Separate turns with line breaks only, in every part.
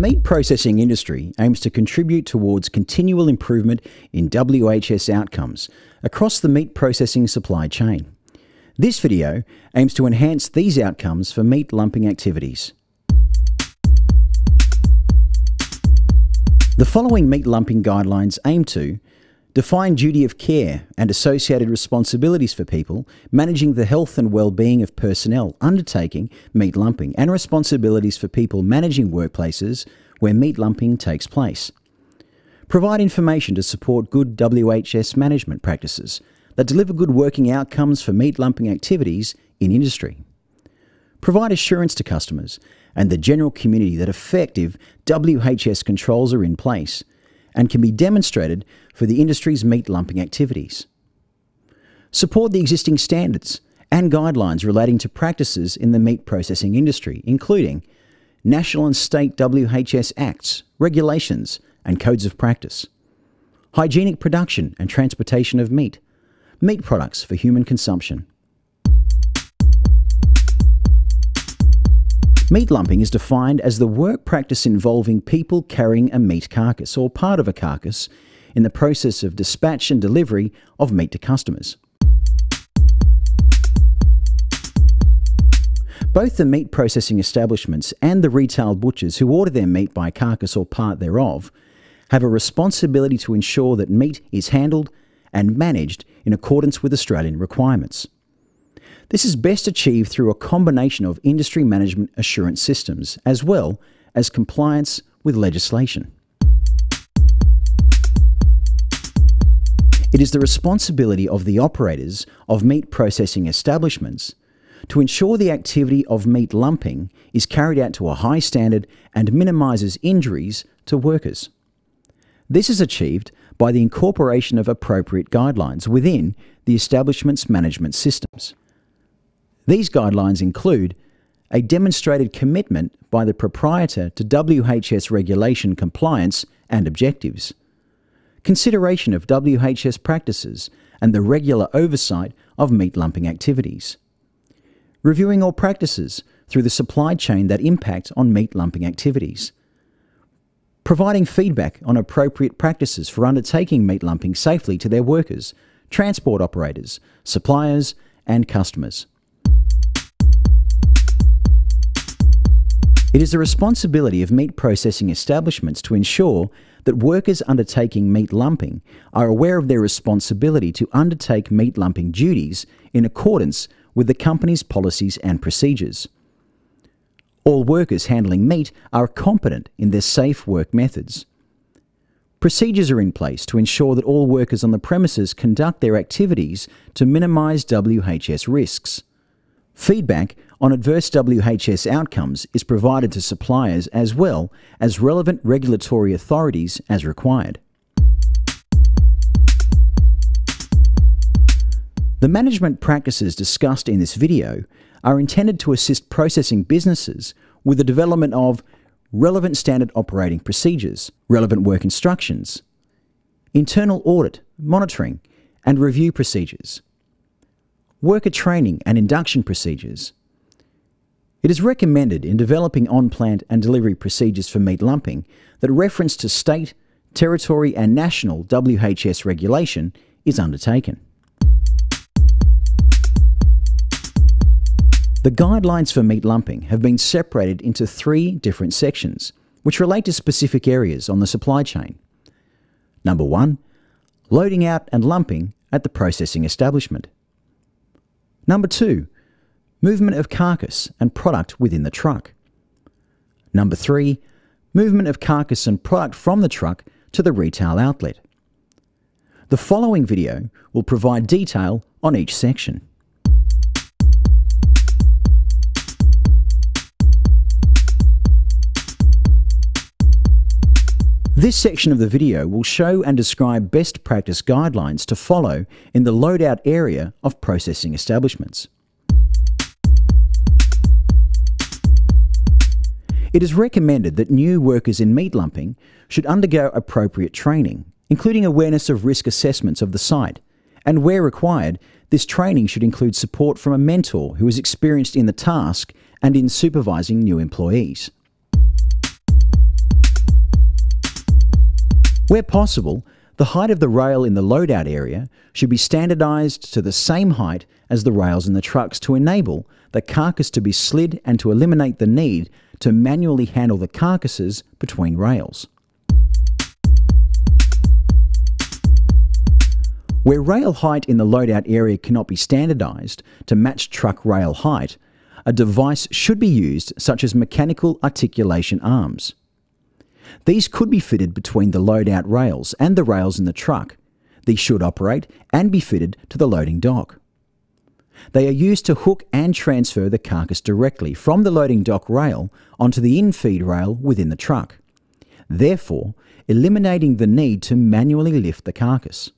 meat processing industry aims to contribute towards continual improvement in WHS outcomes across the meat processing supply chain. This video aims to enhance these outcomes for meat lumping activities. The following meat lumping guidelines aim to define duty of care and associated responsibilities for people managing the health and well-being of personnel undertaking meat lumping and responsibilities for people managing workplaces where meat lumping takes place. Provide information to support good WHS management practices that deliver good working outcomes for meat lumping activities in industry. Provide assurance to customers and the general community that effective WHS controls are in place and can be demonstrated for the industry's meat lumping activities. Support the existing standards and guidelines relating to practices in the meat processing industry, including national and state WHS acts, regulations, and codes of practice, hygienic production and transportation of meat, meat products for human consumption. Meat lumping is defined as the work practice involving people carrying a meat carcass or part of a carcass in the process of dispatch and delivery of meat to customers. Both the meat processing establishments and the retail butchers who order their meat by carcass or part thereof have a responsibility to ensure that meat is handled and managed in accordance with Australian requirements. This is best achieved through a combination of industry management assurance systems as well as compliance with legislation. It is the responsibility of the operators of meat processing establishments to ensure the activity of meat lumping is carried out to a high standard and minimises injuries to workers. This is achieved by the incorporation of appropriate guidelines within the establishment's management systems. These guidelines include a demonstrated commitment by the proprietor to WHS regulation compliance and objectives, consideration of WHS practices and the regular oversight of meat lumping activities, reviewing all practices through the supply chain that impact on meat lumping activities, providing feedback on appropriate practices for undertaking meat lumping safely to their workers, transport operators, suppliers, and customers. It is the responsibility of meat processing establishments to ensure that workers undertaking meat lumping are aware of their responsibility to undertake meat lumping duties in accordance with the company's policies and procedures. All workers handling meat are competent in their safe work methods. Procedures are in place to ensure that all workers on the premises conduct their activities to minimise WHS risks. Feedback on adverse WHS outcomes is provided to suppliers as well as relevant regulatory authorities as required. The management practices discussed in this video are intended to assist processing businesses with the development of relevant standard operating procedures, relevant work instructions, internal audit, monitoring, and review procedures, worker training and induction procedures. It is recommended in developing on-plant and delivery procedures for meat lumping that reference to state, territory and national WHS regulation is undertaken. The guidelines for meat lumping have been separated into three different sections, which relate to specific areas on the supply chain. Number one, loading out and lumping at the processing establishment. Number two, movement of carcass and product within the truck. Number three, movement of carcass and product from the truck to the retail outlet. The following video will provide detail on each section. This section of the video will show and describe best practice guidelines to follow in the loadout area of processing establishments. It is recommended that new workers in meat lumping should undergo appropriate training, including awareness of risk assessments of the site, and where required, this training should include support from a mentor who is experienced in the task and in supervising new employees. Where possible, the height of the rail in the loadout area should be standardised to the same height as the rails in the trucks to enable the carcass to be slid and to eliminate the need to manually handle the carcasses between rails. Where rail height in the loadout area cannot be standardised to match truck rail height, a device should be used such as mechanical articulation arms. These could be fitted between the loadout rails and the rails in the truck. These should operate and be fitted to the loading dock. They are used to hook and transfer the carcass directly from the loading dock rail onto the in-feed rail within the truck, therefore eliminating the need to manually lift the carcass.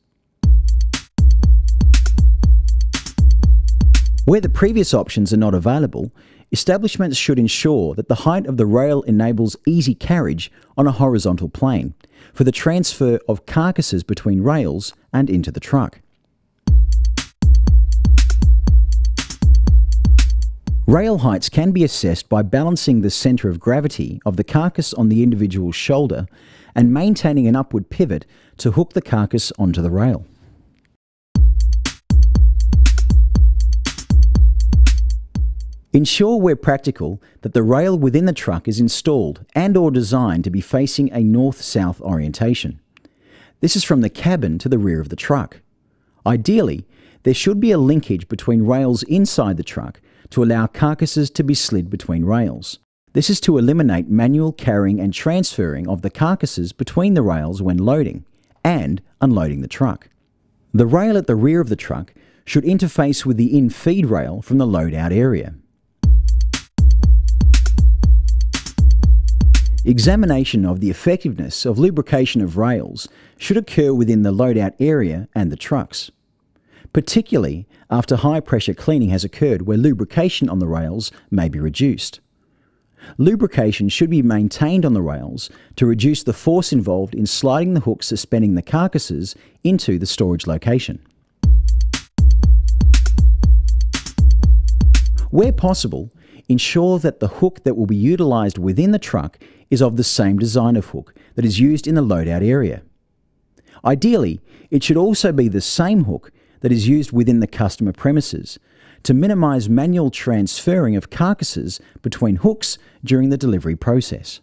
Where the previous options are not available, establishments should ensure that the height of the rail enables easy carriage on a horizontal plane for the transfer of carcasses between rails and into the truck. Rail heights can be assessed by balancing the centre of gravity of the carcass on the individual's shoulder and maintaining an upward pivot to hook the carcass onto the rail. Ensure where practical that the rail within the truck is installed and or designed to be facing a north-south orientation. This is from the cabin to the rear of the truck. Ideally, there should be a linkage between rails inside the truck to allow carcasses to be slid between rails. This is to eliminate manual carrying and transferring of the carcasses between the rails when loading and unloading the truck. The rail at the rear of the truck should interface with the in-feed rail from the loadout area. Examination of the effectiveness of lubrication of rails should occur within the loadout area and the trucks, particularly after high pressure cleaning has occurred where lubrication on the rails may be reduced. Lubrication should be maintained on the rails to reduce the force involved in sliding the hooks suspending the carcasses into the storage location. Where possible, ensure that the hook that will be utilised within the truck is of the same design of hook that is used in the loadout area. Ideally, it should also be the same hook that is used within the customer premises to minimise manual transferring of carcasses between hooks during the delivery process.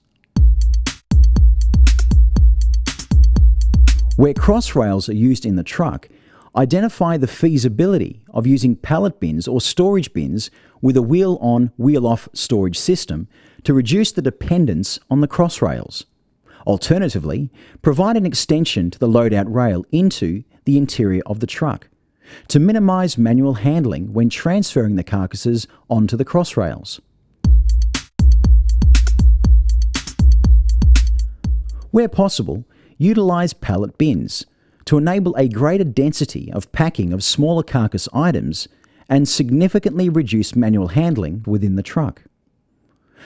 Where cross rails are used in the truck, identify the feasibility of using pallet bins or storage bins with a wheel on, wheel off storage system to reduce the dependence on the cross rails. Alternatively, provide an extension to the loadout rail into the interior of the truck to minimise manual handling when transferring the carcasses onto the cross rails. Where possible, utilise pallet bins to enable a greater density of packing of smaller carcass items and significantly reduce manual handling within the truck.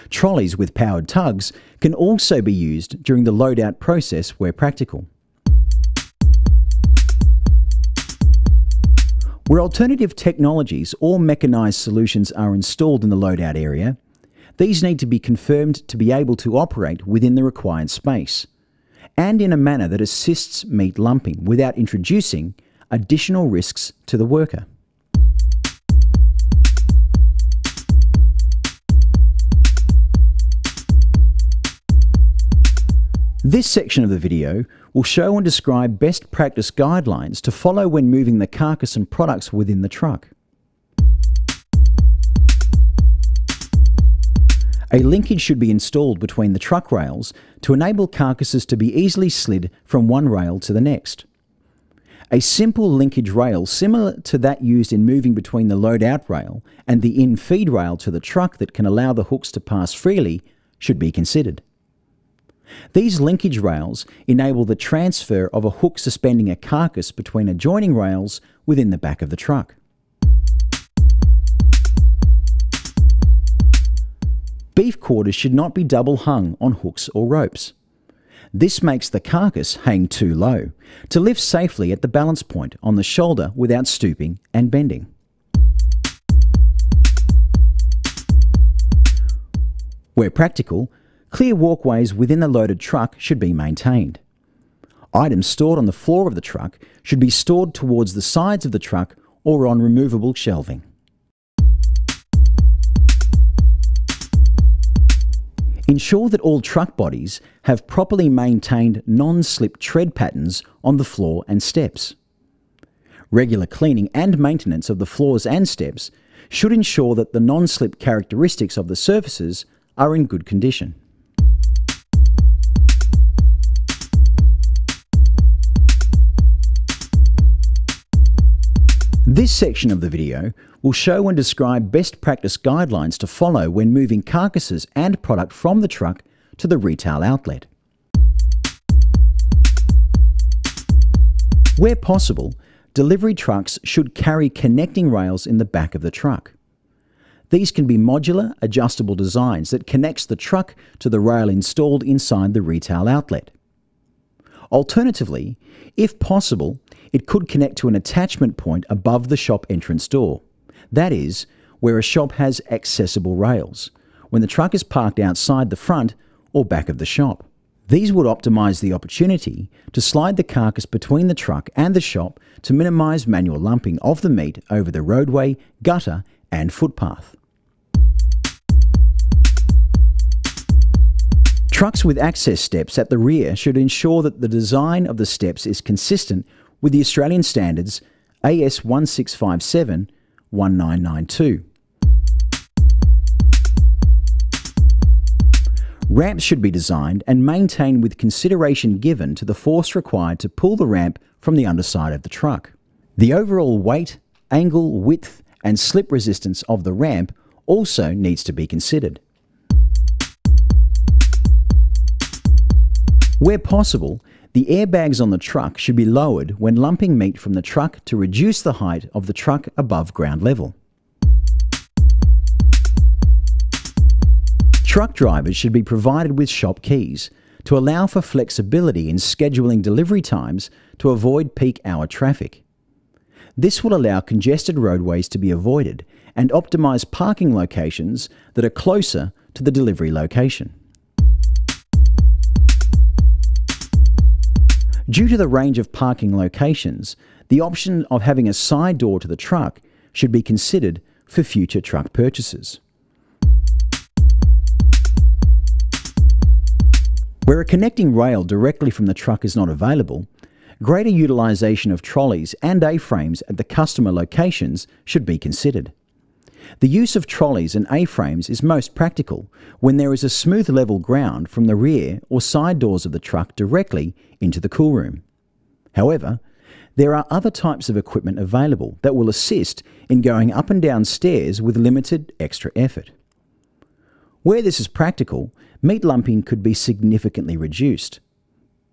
Trolleys with powered tugs can also be used during the loadout process where practical. Where alternative technologies or mechanised solutions are installed in the loadout area, these need to be confirmed to be able to operate within the required space and in a manner that assists meat lumping without introducing additional risks to the worker. This section of the video will show and describe best practice guidelines to follow when moving the carcass and products within the truck. A linkage should be installed between the truck rails to enable carcasses to be easily slid from one rail to the next. A simple linkage rail similar to that used in moving between the load-out rail and the in-feed rail to the truck that can allow the hooks to pass freely should be considered. These linkage rails enable the transfer of a hook suspending a carcass between adjoining rails within the back of the truck. Beef quarters should not be double hung on hooks or ropes. This makes the carcass hang too low to lift safely at the balance point on the shoulder without stooping and bending. Where practical, Clear walkways within the loaded truck should be maintained. Items stored on the floor of the truck should be stored towards the sides of the truck or on removable shelving. Ensure that all truck bodies have properly maintained non-slip tread patterns on the floor and steps. Regular cleaning and maintenance of the floors and steps should ensure that the non-slip characteristics of the surfaces are in good condition. This section of the video will show and describe best practice guidelines to follow when moving carcasses and product from the truck to the retail outlet. Where possible, delivery trucks should carry connecting rails in the back of the truck. These can be modular, adjustable designs that connects the truck to the rail installed inside the retail outlet. Alternatively, if possible, it could connect to an attachment point above the shop entrance door. That is, where a shop has accessible rails, when the truck is parked outside the front or back of the shop. These would optimise the opportunity to slide the carcass between the truck and the shop to minimise manual lumping of the meat over the roadway, gutter and footpath. Trucks with access steps at the rear should ensure that the design of the steps is consistent with the Australian standards AS 1657 1992. Ramps should be designed and maintained with consideration given to the force required to pull the ramp from the underside of the truck. The overall weight, angle, width, and slip resistance of the ramp also needs to be considered. Where possible, the airbags on the truck should be lowered when lumping meat from the truck to reduce the height of the truck above ground level. Truck drivers should be provided with shop keys to allow for flexibility in scheduling delivery times to avoid peak hour traffic. This will allow congested roadways to be avoided and optimise parking locations that are closer to the delivery location. Due to the range of parking locations, the option of having a side door to the truck should be considered for future truck purchases. Where a connecting rail directly from the truck is not available, greater utilisation of trolleys and A-frames at the customer locations should be considered. The use of trolleys and A-frames is most practical when there is a smooth level ground from the rear or side doors of the truck directly into the cool room. However, there are other types of equipment available that will assist in going up and down stairs with limited extra effort. Where this is practical, meat lumping could be significantly reduced.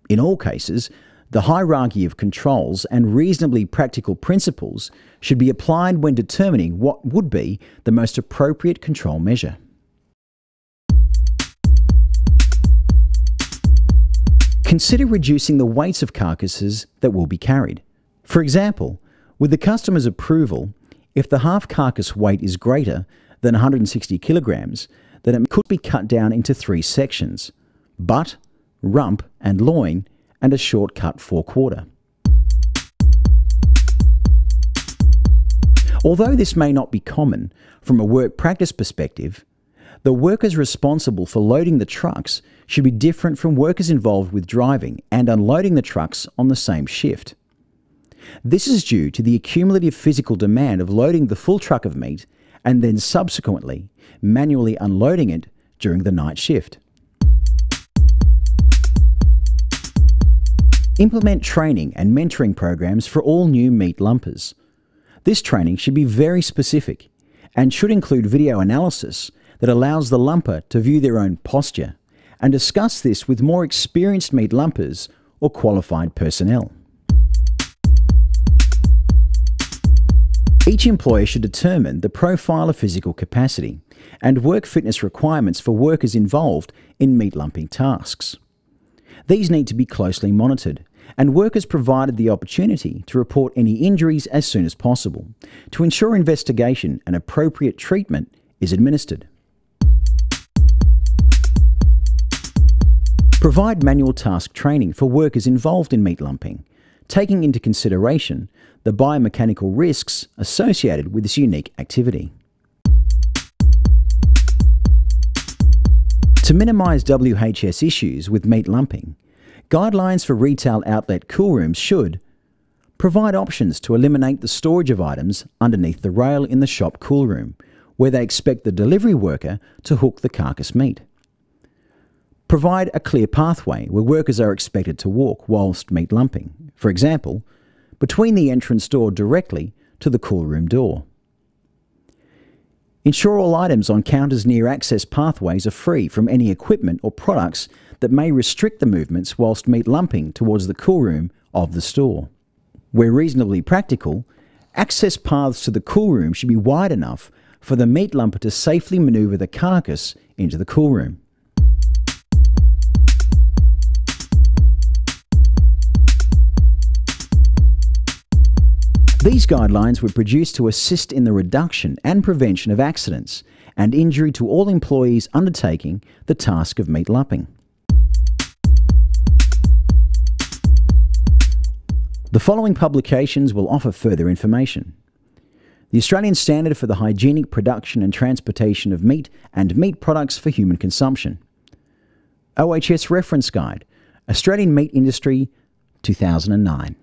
In all cases, the hierarchy of controls and reasonably practical principles should be applied when determining what would be the most appropriate control measure. Consider reducing the weights of carcasses that will be carried. For example, with the customer's approval, if the half carcass weight is greater than 160 kilograms, then it could be cut down into three sections butt, rump, and loin and a shortcut forequarter. Although this may not be common from a work practice perspective, the workers responsible for loading the trucks should be different from workers involved with driving and unloading the trucks on the same shift. This is due to the accumulative physical demand of loading the full truck of meat and then subsequently manually unloading it during the night shift. Implement training and mentoring programs for all new meat lumpers. This training should be very specific and should include video analysis that allows the lumper to view their own posture and discuss this with more experienced meat lumpers or qualified personnel. Each employer should determine the profile of physical capacity and work fitness requirements for workers involved in meat lumping tasks. These need to be closely monitored and workers provided the opportunity to report any injuries as soon as possible to ensure investigation and appropriate treatment is administered. Provide manual task training for workers involved in meat lumping, taking into consideration the biomechanical risks associated with this unique activity. To minimise WHS issues with meat lumping, guidelines for retail outlet cool rooms should provide options to eliminate the storage of items underneath the rail in the shop cool room, where they expect the delivery worker to hook the carcass meat. Provide a clear pathway where workers are expected to walk whilst meat lumping, for example, between the entrance door directly to the cool room door. Ensure all items on counters near access pathways are free from any equipment or products that may restrict the movements whilst meat lumping towards the cool room of the store. Where reasonably practical, access paths to the cool room should be wide enough for the meat lumper to safely manoeuvre the carcass into the coolroom. These guidelines were produced to assist in the reduction and prevention of accidents and injury to all employees undertaking the task of meat lumping. The following publications will offer further information. The Australian Standard for the Hygienic Production and Transportation of Meat and Meat Products for Human Consumption. OHS Reference Guide, Australian Meat Industry, 2009.